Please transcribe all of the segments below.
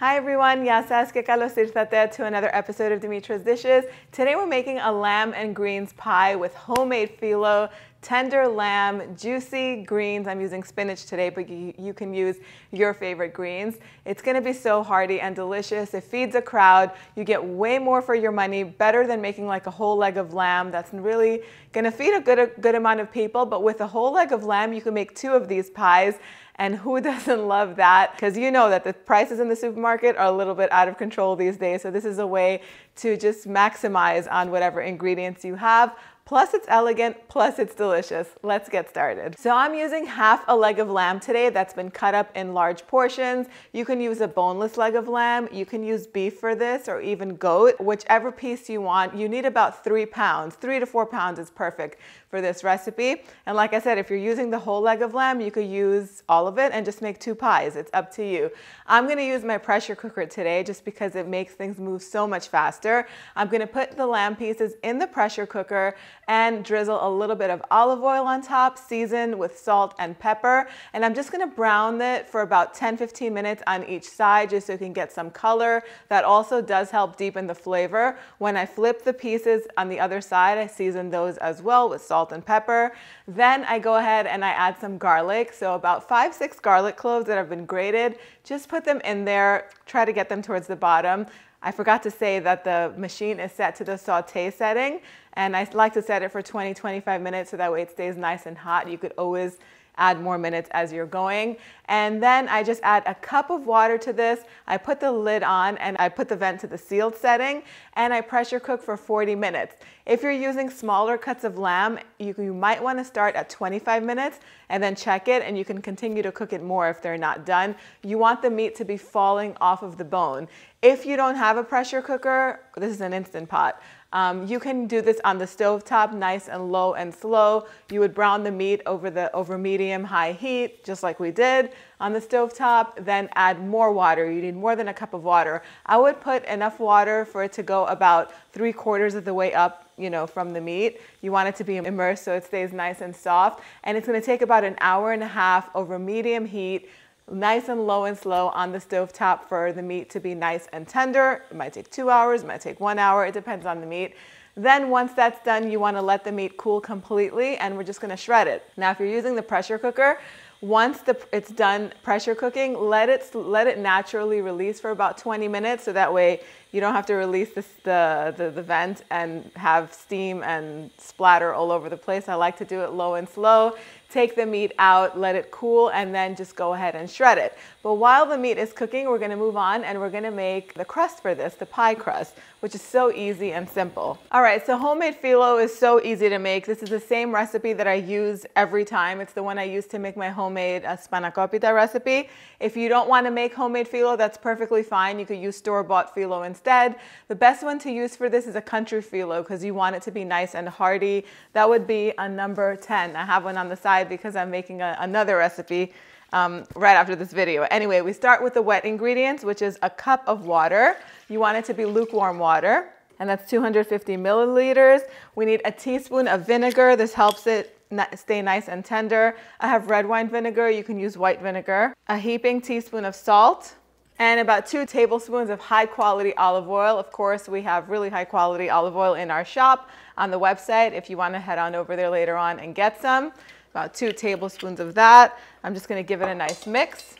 Hi everyone, Yasas Kekalo to another episode of Dimitra's Dishes. Today we're making a lamb and greens pie with homemade phyllo, tender lamb, juicy greens. I'm using spinach today, but you, you can use your favorite greens. It's gonna be so hearty and delicious. It feeds a crowd. You get way more for your money, better than making like a whole leg of lamb. That's really gonna feed a good, a good amount of people, but with a whole leg of lamb, you can make two of these pies and who doesn't love that? Because you know that the prices in the supermarket are a little bit out of control these days. So this is a way to just maximize on whatever ingredients you have Plus it's elegant, plus it's delicious. Let's get started. So I'm using half a leg of lamb today that's been cut up in large portions. You can use a boneless leg of lamb. You can use beef for this or even goat, whichever piece you want. You need about three pounds. Three to four pounds is perfect for this recipe. And like I said, if you're using the whole leg of lamb, you could use all of it and just make two pies. It's up to you. I'm gonna use my pressure cooker today just because it makes things move so much faster. I'm gonna put the lamb pieces in the pressure cooker and drizzle a little bit of olive oil on top, season with salt and pepper. And I'm just gonna brown it for about 10-15 minutes on each side just so you can get some color. That also does help deepen the flavor. When I flip the pieces on the other side, I season those as well with salt and pepper. Then I go ahead and I add some garlic. So about five, six garlic cloves that have been grated. Just put them in there, try to get them towards the bottom. I forgot to say that the machine is set to the saute setting and I like to set it for 20, 25 minutes so that way it stays nice and hot. You could always add more minutes as you're going. And then I just add a cup of water to this. I put the lid on and I put the vent to the sealed setting and I pressure cook for 40 minutes. If you're using smaller cuts of lamb, you, you might want to start at 25 minutes and then check it and you can continue to cook it more if they're not done. You want the meat to be falling off of the bone. If you don't have a pressure cooker, this is an Instant Pot. Um, you can do this on the stove top, nice and low and slow. You would brown the meat over the over medium high heat, just like we did on the stove top. Then add more water. You need more than a cup of water. I would put enough water for it to go about three quarters of the way up you know, from the meat. You want it to be immersed so it stays nice and soft. And it's gonna take about an hour and a half over medium heat nice and low and slow on the stove top for the meat to be nice and tender. It might take two hours, it might take one hour, it depends on the meat. Then once that's done, you wanna let the meat cool completely and we're just gonna shred it. Now, if you're using the pressure cooker, once the, it's done pressure cooking, let it, let it naturally release for about 20 minutes so that way you don't have to release this, the, the, the vent and have steam and splatter all over the place. I like to do it low and slow take the meat out, let it cool, and then just go ahead and shred it. But while the meat is cooking, we're gonna move on and we're gonna make the crust for this, the pie crust, which is so easy and simple. All right, so homemade phyllo is so easy to make. This is the same recipe that I use every time. It's the one I use to make my homemade uh, spanakopita recipe. If you don't wanna make homemade phyllo, that's perfectly fine. You could use store-bought phyllo instead. The best one to use for this is a country phyllo because you want it to be nice and hearty. That would be a number 10. I have one on the side because I'm making a, another recipe um, right after this video. Anyway, we start with the wet ingredients, which is a cup of water. You want it to be lukewarm water, and that's 250 milliliters. We need a teaspoon of vinegar. This helps it stay nice and tender. I have red wine vinegar. You can use white vinegar. A heaping teaspoon of salt and about two tablespoons of high quality olive oil. Of course, we have really high quality olive oil in our shop on the website if you want to head on over there later on and get some about two tablespoons of that. I'm just gonna give it a nice mix.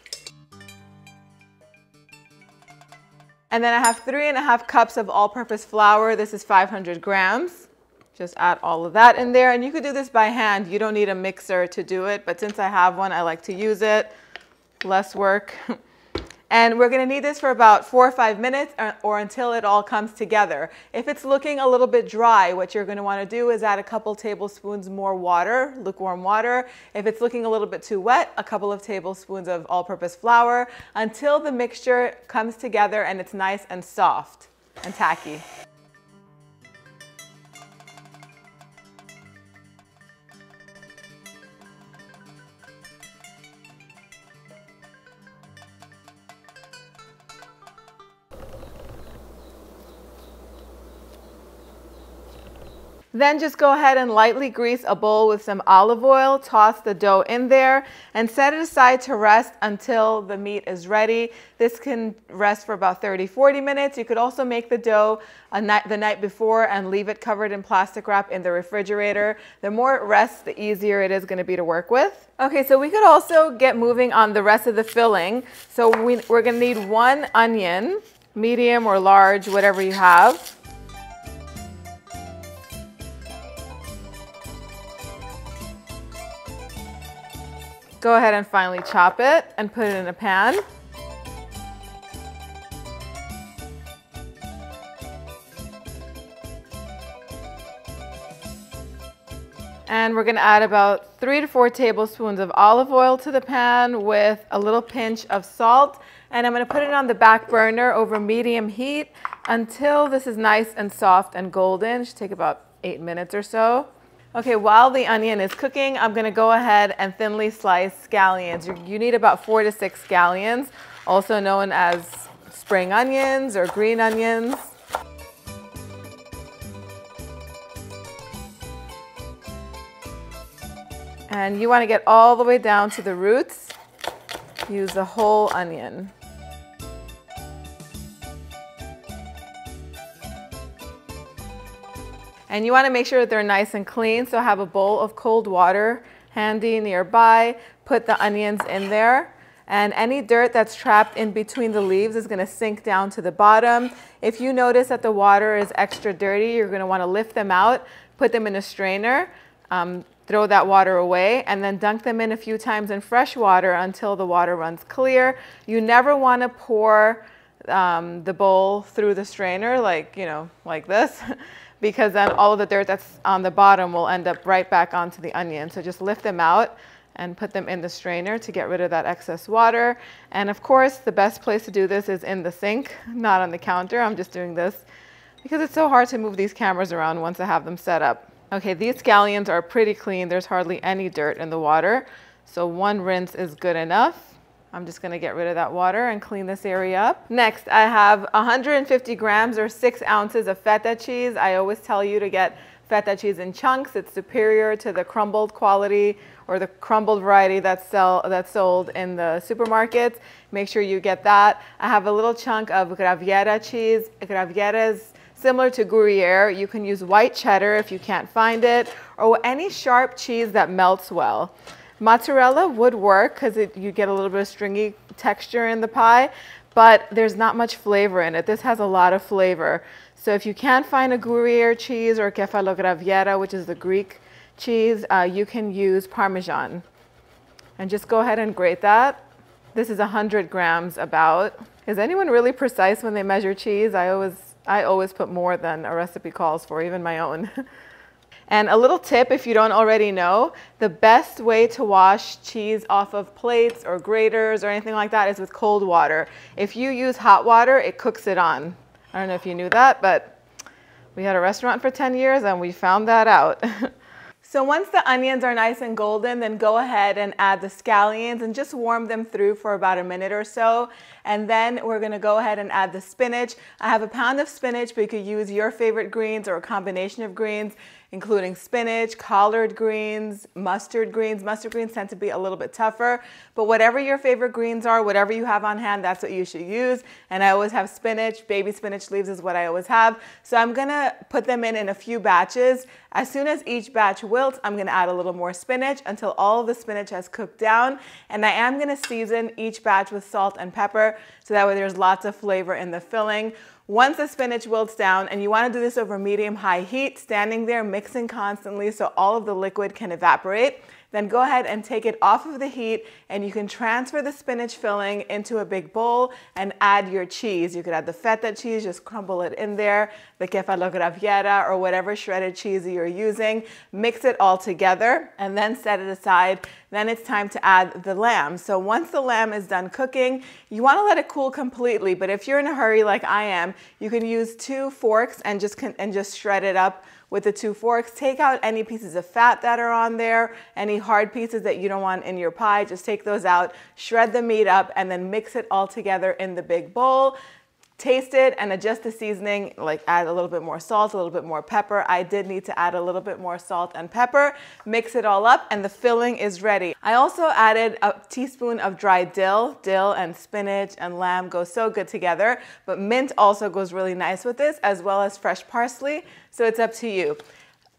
And then I have three and a half cups of all-purpose flour. This is 500 grams. Just add all of that in there. And you could do this by hand. You don't need a mixer to do it, but since I have one, I like to use it. Less work. And we're gonna need this for about four or five minutes or, uh, or, until it all comes together. If it's looking a little bit dry, what you're gonna wanna do is add a couple tablespoons more water, lukewarm water. If it's looking a little bit too wet, a couple of tablespoons of all-purpose flour until the mixture comes together and it's nice and soft and tacky. Then just go ahead and lightly grease a bowl with some olive oil, toss the dough in there, and set it aside to rest until the meat is ready. This can rest for about 30, 40 minutes. You could also make the dough night, the night before and leave it covered in plastic wrap in the refrigerator. The more it rests, the easier it is gonna be to work with. Okay, so we could also get moving on the rest of the filling. So we, we're gonna need one onion, medium or large, whatever you have. Go ahead and finely chop it and put it in a pan. And we're gonna add about three to four tablespoons of olive oil to the pan with a little pinch of salt. And I'm gonna put it on the back burner over medium heat until this is nice and soft and golden. It should take about eight minutes or so. Okay, while the onion is cooking, I'm gonna go ahead and thinly slice scallions. You, you need about four to six scallions, also known as spring onions or green onions. And you wanna get all the way down to the roots. Use the whole onion. And you wanna make sure that they're nice and clean, so have a bowl of cold water handy nearby. Put the onions in there. And any dirt that's trapped in between the leaves is gonna sink down to the bottom. If you notice that the water is extra dirty, you're gonna wanna lift them out, put them in a strainer, um, throw that water away, and then dunk them in a few times in fresh water until the water runs clear. You never wanna pour um, the bowl through the strainer like, you know, like this. because then all of the dirt that's on the bottom will end up right back onto the onion. So just lift them out and put them in the strainer to get rid of that excess water. And of course, the best place to do this is in the sink, not on the counter. I'm just doing this because it's so hard to move these cameras around once I have them set up. Okay, these scallions are pretty clean. There's hardly any dirt in the water. So one rinse is good enough. I'm just gonna get rid of that water and clean this area up. Next, I have 150 grams or six ounces of feta cheese. I always tell you to get feta cheese in chunks. It's superior to the crumbled quality or the crumbled variety that's, sell, that's sold in the supermarkets. Make sure you get that. I have a little chunk of Graviera cheese. Graviera is similar to Gruyere. You can use white cheddar if you can't find it, or any sharp cheese that melts well. Mozzarella would work because you get a little bit of stringy texture in the pie, but there's not much flavor in it. This has a lot of flavor. So if you can't find a Gruyere cheese or Kefalograviera, which is the Greek cheese, uh, you can use Parmesan. And just go ahead and grate that. This is 100 grams about. Is anyone really precise when they measure cheese? I always, I always put more than a recipe calls for, even my own. And a little tip, if you don't already know, the best way to wash cheese off of plates or graters or anything like that is with cold water. If you use hot water, it cooks it on. I don't know if you knew that, but we had a restaurant for 10 years and we found that out. So once the onions are nice and golden, then go ahead and add the scallions and just warm them through for about a minute or so. And then we're gonna go ahead and add the spinach. I have a pound of spinach, but you could use your favorite greens or a combination of greens including spinach, collard greens, mustard greens. Mustard greens tend to be a little bit tougher, but whatever your favorite greens are, whatever you have on hand, that's what you should use. And I always have spinach, baby spinach leaves is what I always have. So I'm gonna put them in in a few batches. As soon as each batch wilts, I'm gonna add a little more spinach until all the spinach has cooked down. And I am gonna season each batch with salt and pepper so that way there's lots of flavor in the filling. Once the spinach wilts down, and you wanna do this over medium-high heat, standing there mixing constantly so all of the liquid can evaporate, then go ahead and take it off of the heat and you can transfer the spinach filling into a big bowl and add your cheese. You could add the feta cheese, just crumble it in there, the kefalograviera or whatever shredded cheese you're using. Mix it all together and then set it aside. Then it's time to add the lamb. So once the lamb is done cooking, you wanna let it cool completely, but if you're in a hurry like I am, you can use two forks and just, and just shred it up with the two forks. Take out any pieces of fat that are on there, any hard pieces that you don't want in your pie, just take those out, shred the meat up, and then mix it all together in the big bowl. Taste it and adjust the seasoning, like add a little bit more salt, a little bit more pepper. I did need to add a little bit more salt and pepper, mix it all up, and the filling is ready. I also added a teaspoon of dried dill. Dill and spinach and lamb go so good together, but mint also goes really nice with this, as well as fresh parsley, so it's up to you.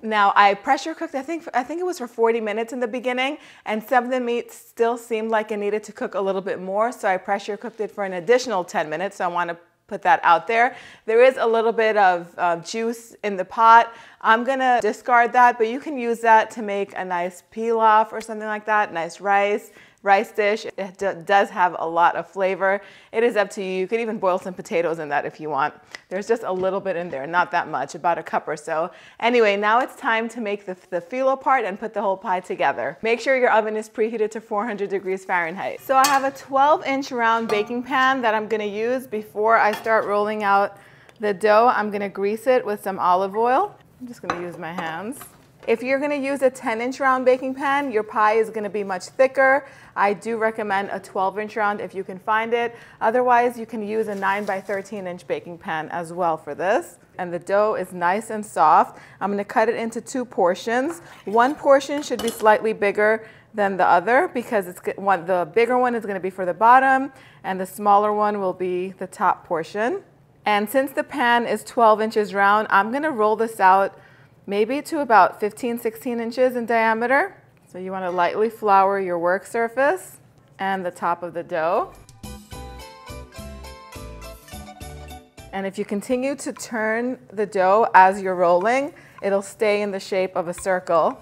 Now I pressure cooked, I think, I think it was for 40 minutes in the beginning and some of the meat still seemed like it needed to cook a little bit more. So I pressure cooked it for an additional 10 minutes. So I want to put that out there. There is a little bit of uh, juice in the pot. I'm gonna discard that, but you can use that to make a nice pilaf or something like that, nice rice rice dish. It does have a lot of flavor. It is up to you. You could even boil some potatoes in that if you want. There's just a little bit in there, not that much, about a cup or so. Anyway, now it's time to make the, the phyllo part and put the whole pie together. Make sure your oven is preheated to 400 degrees Fahrenheit. So I have a 12 inch round baking pan that I'm gonna use before I start rolling out the dough. I'm gonna grease it with some olive oil. I'm just gonna use my hands. If you're gonna use a 10 inch round baking pan, your pie is gonna be much thicker. I do recommend a 12 inch round if you can find it. Otherwise, you can use a 9 by 13 inch baking pan as well for this. And the dough is nice and soft. I'm gonna cut it into two portions. One portion should be slightly bigger than the other because it's one, the bigger one is gonna be for the bottom and the smaller one will be the top portion. And since the pan is 12 inches round, I'm gonna roll this out maybe to about 15, 16 inches in diameter. So you want to lightly flour your work surface and the top of the dough. And if you continue to turn the dough as you're rolling, it'll stay in the shape of a circle.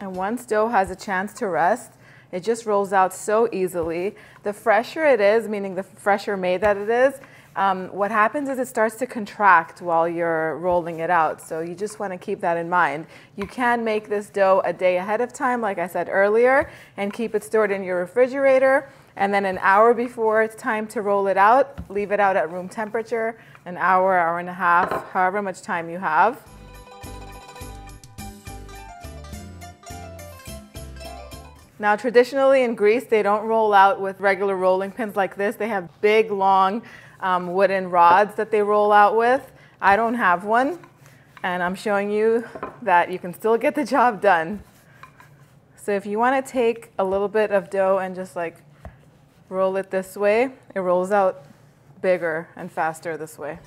And once dough has a chance to rest, it just rolls out so easily. The fresher it is, meaning the fresher made that it is, um, what happens is it starts to contract while you're rolling it out. So you just want to keep that in mind. You can make this dough a day ahead of time, like I said earlier, and keep it stored in your refrigerator. And then an hour before it's time to roll it out, leave it out at room temperature, an hour, hour and a half, however much time you have. Now, traditionally in Greece, they don't roll out with regular rolling pins like this. They have big, long um, wooden rods that they roll out with. I don't have one, and I'm showing you that you can still get the job done. So if you want to take a little bit of dough and just like roll it this way, it rolls out bigger and faster this way.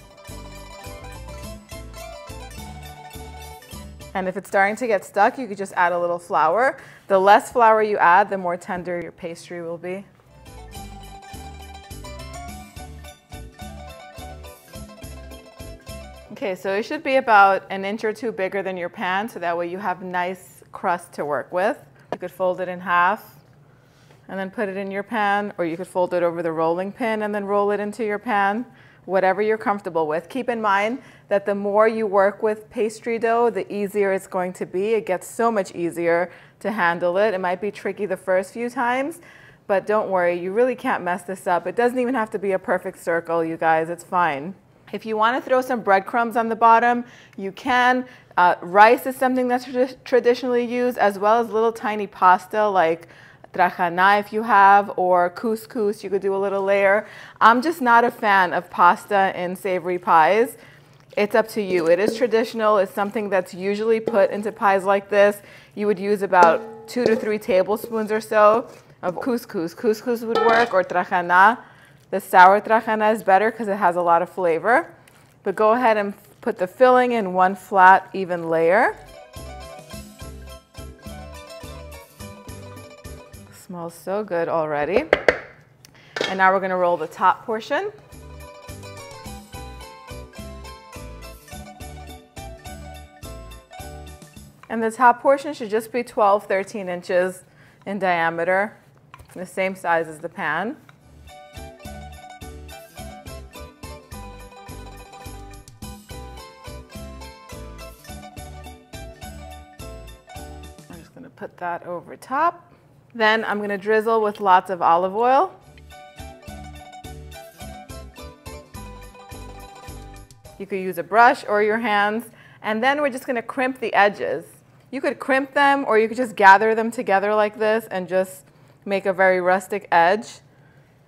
And if it's starting to get stuck, you could just add a little flour. The less flour you add, the more tender your pastry will be. Okay, so it should be about an inch or two bigger than your pan, so that way you have nice crust to work with. You could fold it in half and then put it in your pan, or you could fold it over the rolling pin and then roll it into your pan, whatever you're comfortable with. Keep in mind that the more you work with pastry dough, the easier it's going to be. It gets so much easier to handle it. It might be tricky the first few times, but don't worry, you really can't mess this up. It doesn't even have to be a perfect circle, you guys, it's fine. If you want to throw some breadcrumbs on the bottom, you can. Uh, rice is something that's tra traditionally used, as well as little tiny pasta like trachana if you have, or couscous, you could do a little layer. I'm just not a fan of pasta in savory pies. It's up to you. It is traditional. It's something that's usually put into pies like this. You would use about two to three tablespoons or so of couscous. Couscous would work, or trachana. The sour trachana is better because it has a lot of flavor. But go ahead and put the filling in one flat, even layer. Smells so good already. And now we're gonna roll the top portion. And the top portion should just be 12, 13 inches in diameter, the same size as the pan. I'm just gonna put that over top. Then I'm gonna drizzle with lots of olive oil. You could use a brush or your hands. And then we're just gonna crimp the edges. You could crimp them or you could just gather them together like this and just make a very rustic edge.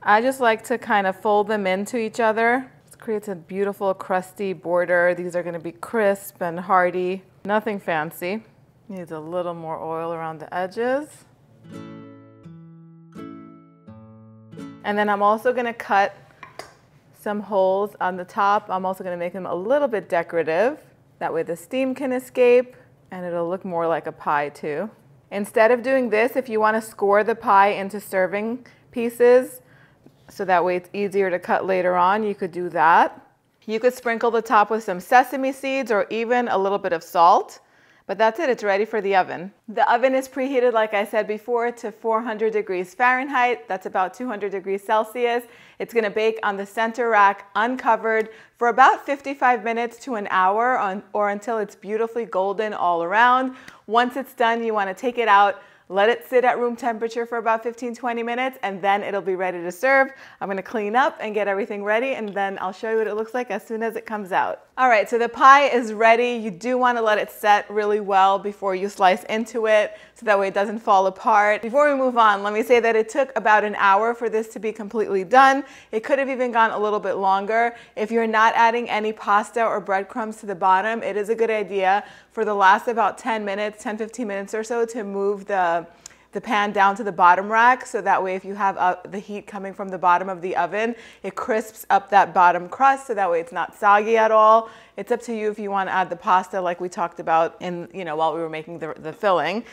I just like to kind of fold them into each other. It creates a beautiful crusty border. These are gonna be crisp and hearty, nothing fancy. Needs a little more oil around the edges. And then I'm also gonna cut some holes on the top. I'm also gonna make them a little bit decorative. That way the steam can escape and it'll look more like a pie too. Instead of doing this, if you wanna score the pie into serving pieces, so that way it's easier to cut later on, you could do that. You could sprinkle the top with some sesame seeds or even a little bit of salt. But that's it, it's ready for the oven. The oven is preheated, like I said before, to 400 degrees Fahrenheit. That's about 200 degrees Celsius. It's gonna bake on the center rack uncovered for about 55 minutes to an hour on, or until it's beautifully golden all around. Once it's done, you wanna take it out, let it sit at room temperature for about 15, 20 minutes, and then it'll be ready to serve. I'm gonna clean up and get everything ready, and then I'll show you what it looks like as soon as it comes out. All right, so the pie is ready. You do wanna let it set really well before you slice into it, so that way it doesn't fall apart. Before we move on, let me say that it took about an hour for this to be completely done. It could have even gone a little bit longer. If you're not adding any pasta or breadcrumbs to the bottom, it is a good idea for the last about 10 minutes, 10, 15 minutes or so to move the the pan down to the bottom rack so that way if you have uh, the heat coming from the bottom of the oven, it crisps up that bottom crust so that way it's not soggy at all. It's up to you if you want to add the pasta like we talked about in, you know, while we were making the, the filling.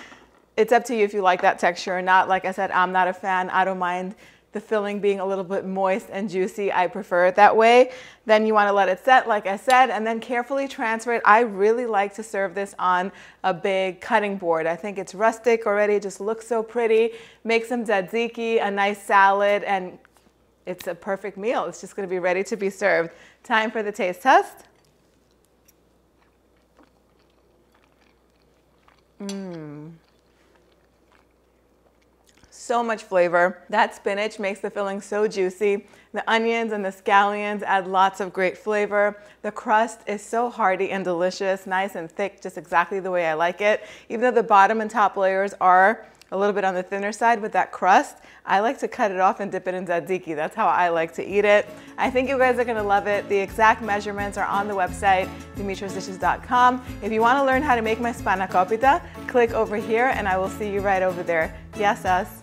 It's up to you if you like that texture or not. Like I said, I'm not a fan. I don't mind the filling being a little bit moist and juicy. I prefer it that way. Then you want to let it set, like I said, and then carefully transfer it. I really like to serve this on a big cutting board. I think it's rustic already, just looks so pretty. Make some tzatziki, a nice salad, and it's a perfect meal. It's just going to be ready to be served. Time for the taste test. Mmm so much flavor. That spinach makes the filling so juicy. The onions and the scallions add lots of great flavor. The crust is so hearty and delicious, nice and thick, just exactly the way I like it. Even though the bottom and top layers are a little bit on the thinner side with that crust, I like to cut it off and dip it in tzatziki. That's how I like to eat it. I think you guys are gonna love it. The exact measurements are on the website, dimitrasdishes.com. If you wanna learn how to make my spanakopita, click over here and I will see you right over there. Yes, us.